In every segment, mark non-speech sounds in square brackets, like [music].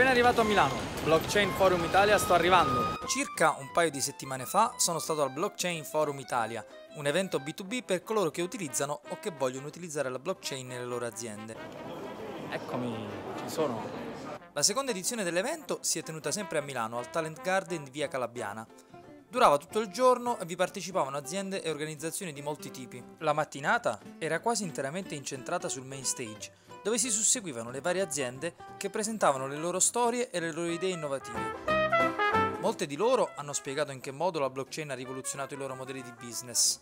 appena arrivato a Milano. Blockchain Forum Italia, sto arrivando. Circa un paio di settimane fa sono stato al Blockchain Forum Italia, un evento B2B per coloro che utilizzano o che vogliono utilizzare la blockchain nelle loro aziende. Eccomi, ci sono. La seconda edizione dell'evento si è tenuta sempre a Milano, al Talent Garden di Via Calabiana. Durava tutto il giorno e vi partecipavano aziende e organizzazioni di molti tipi. La mattinata era quasi interamente incentrata sul main stage, dove si susseguivano le varie aziende che presentavano le loro storie e le loro idee innovative. Molte di loro hanno spiegato in che modo la blockchain ha rivoluzionato i loro modelli di business.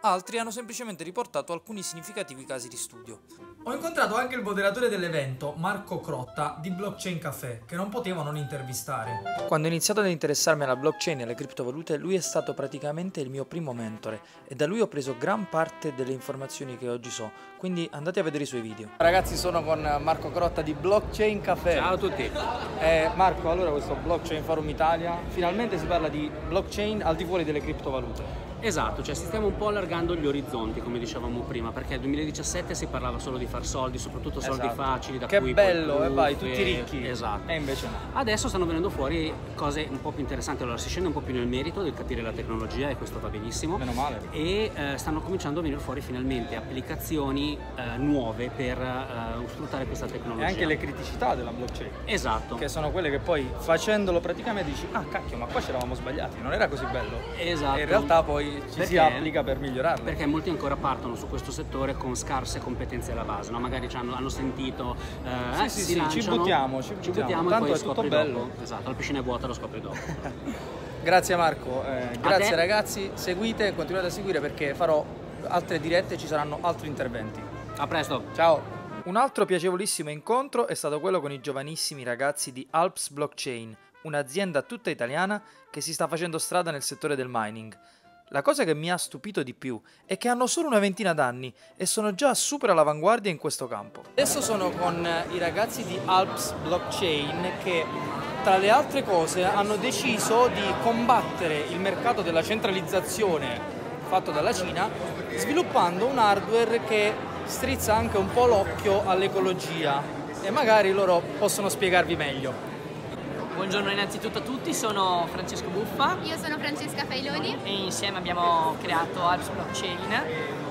Altri hanno semplicemente riportato alcuni significativi casi di studio. Ho incontrato anche il moderatore dell'evento, Marco Crotta, di Blockchain Café, che non potevo non intervistare. Quando ho iniziato ad interessarmi alla blockchain e alle criptovalute, lui è stato praticamente il mio primo mentore e da lui ho preso gran parte delle informazioni che oggi so, quindi andate a vedere i suoi video. Ragazzi, sono con Marco Crotta di Blockchain Café. Ciao a tutti. Eh, Marco, allora questo Blockchain Forum Italia, finalmente si parla di blockchain al di fuori delle criptovalute. Esatto, cioè stiamo un po' allargando gli orizzonti, come dicevamo prima, perché nel 2017 si parlava solo di far soldi, soprattutto soldi Esatto. facili da Che cui bello, poi e vai, truffe, tutti ricchi. Esatto. E invece no. Adesso stanno venendo fuori cose un po' più interessanti, allora si scende un po' più nel merito del capire la tecnologia e questo va benissimo. Meno male. E eh, stanno cominciando a venire fuori finalmente applicazioni eh, nuove per eh, sfruttare questa E tecnologia. anche le criticità della blockchain. Esatto. Che sono quelle che poi facendolo praticamente dici ah cacchio ma qua ci eravamo sbagliati, non era così bello. Esatto. E in realtà poi ci si Perché? applica per migliorarlo. Perché molti ancora partono su questo settore con scarse competenze alla base, no? magari ci hanno, hanno sentito, eh, Sì, eh, sì, si sì, ci lanciano, buttiamo, ci buttiamo. e Tanto poi è tutto bello. dopo. Esatto, la piscina è vuota, lo scopri dopo. [laughs] Grazie Marco, eh, grazie ragazzi, seguite, continuate a seguire perché farò altre dirette e ci saranno altri interventi. a presto! Ciao! Un altro piacevolissimo incontro è stato quello con i giovanissimi ragazzi di Alps Blockchain, un'azienda tutta italiana che si sta facendo strada nel settore del mining. La cosa che mi ha stupito di più è che hanno solo una ventina d'anni e sono già super all'avanguardia in questo campo. Adesso sono con i ragazzi di Alps Blockchain che tra le altre cose hanno deciso di combattere il mercato della centralizzazione fatto dalla Cina sviluppando un hardware che strizza anche un po' l'occhio all'ecologia e magari loro possono spiegarvi meglio. Buongiorno innanzitutto a tutti, sono Francesco Buffa Io sono Francesca Failoni. e insieme abbiamo creato Alps Blockchain.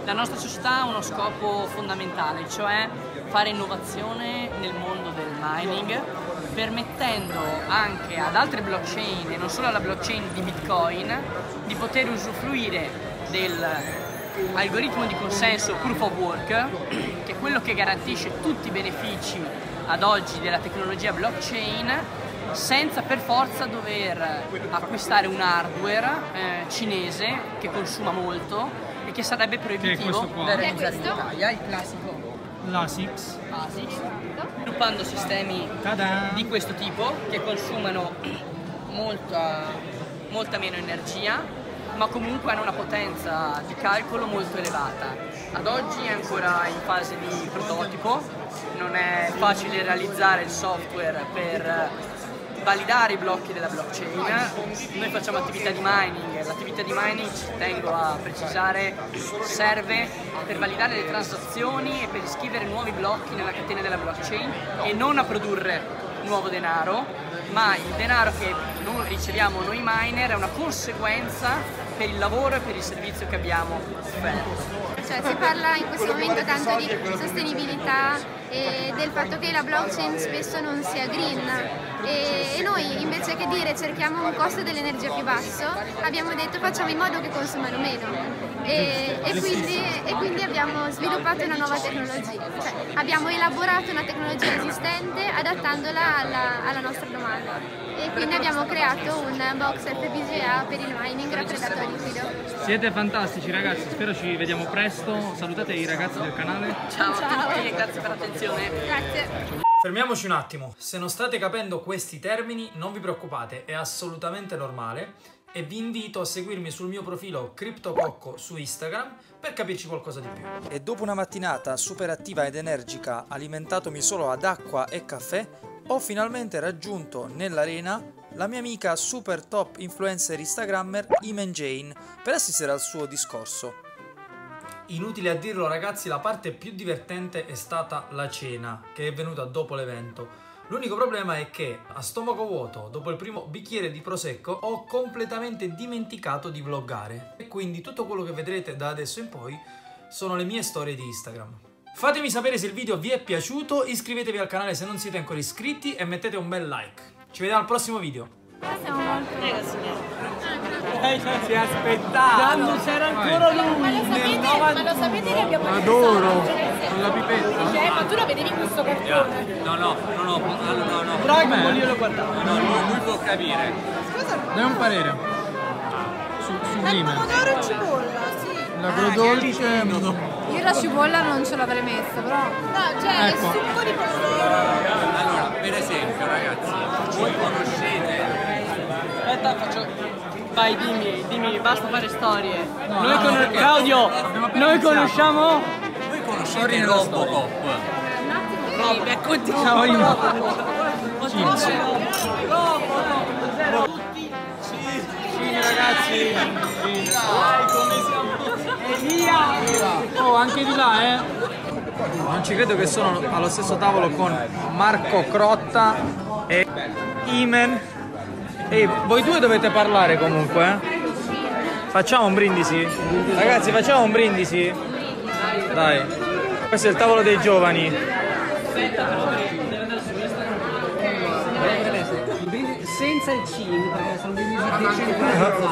La nostra società ha uno scopo fondamentale, cioè fare innovazione nel mondo del mining, permettendo anche ad altre blockchain e non solo alla blockchain di Bitcoin di poter usufruire del algoritmo di consenso Proof of Work, che è quello che garantisce tutti i benefici ad oggi della tecnologia blockchain senza per forza dover acquistare un hardware eh, cinese che consuma molto e che sarebbe proibitivo da Che è realizzare in? Italia, il classico L'ASICS. ASICS, sviluppando sistemi Ta-da! di questo tipo che consumano molta, molta meno energia ma comunque hanno una potenza di calcolo molto elevata. Ad oggi è ancora in fase di prototipo, non è facile realizzare il software per validare i blocchi della blockchain. Noi facciamo attività di mining, l'attività di mining, ci tengo a precisare, serve per validare le transazioni e per iscrivere nuovi blocchi nella catena della blockchain e non a produrre nuovo denaro, ma il denaro che noi riceviamo noi miner è una conseguenza per il lavoro e per il servizio che abbiamo offerto. Cioè, si parla in questo momento tanto di sostenibilità e del fatto che la blockchain spesso non sia green e, e noi invece che dire cerchiamo un costo dell'energia più basso abbiamo detto facciamo in modo che consumano meno e, e quindi, e quindi abbiamo sviluppato una nuova tecnologia, cioè abbiamo elaborato una tecnologia esistente adattandola alla, alla nostra domanda e quindi abbiamo creato un box FPGA per il mining raffreddato a liquido. Siete fantastici ragazzi, spero ci vediamo presto. Salutate i ragazzi del canale. Ciao a tutti e grazie per l'attenzione. Grazie. Fermiamoci un attimo, se non state capendo questi termini non vi preoccupate, è assolutamente normale e vi invito a seguirmi sul mio profilo CryptoCocco su Instagram per capirci qualcosa di più. E dopo una mattinata super attiva ed energica alimentatomi solo ad acqua e caffè, ho finalmente raggiunto nell'arena la mia amica super top influencer instagrammer Imen Jane per assistere al suo discorso. Inutile a dirlo ragazzi, la parte più divertente è stata la cena che è venuta dopo l'evento. L'unico problema è che a stomaco vuoto, dopo il primo bicchiere di prosecco, ho completamente dimenticato di vloggare. E quindi tutto quello che vedrete da adesso in poi sono le mie storie di Instagram. Fatemi sapere se il video vi è piaciuto, iscrivetevi al canale se non siete ancora iscritti e mettete un bel like. Ci vediamo al prossimo video. Siamo molto... Si aspettava. Quando c'era ancora lui. Ma lo sapete, ma lo sapete che abbiamo Adoro. Con la pipetta. Cioè, ma tu la vedevi questo cartone? No, no, no, no, no, no, no. Dragon Ball io lo guardavo. No, no, lui, lui può capire. Dai un parere. Su, sublime. Pomodoro e cipolla, sì. L'agrodolce. Io la cipolla non ce l'avrei messa, però. No, cioè, Ecco. il succo di pomodoro. Allora, per esempio, ragazzi, voi conoscete Aspetta, faccio. Vai, dimmi, dimmi, basta fare storie. No, noi no, con- perché Claudio, abbiamo appena noi conosciamo. voi conoscete Robocop? Sì, beh, continuiamo. ragazzi. Oh, anche di là, eh. Non ci credo che sono allo stesso tavolo con Marco Crotta e Imen. Ehi, voi due dovete parlare comunque, eh. Facciamo un brindisi? Ragazzi, facciamo un brindisi? Dai. Questo è il tavolo dei giovani. Senza il cin, perché sono dei decentralizzati.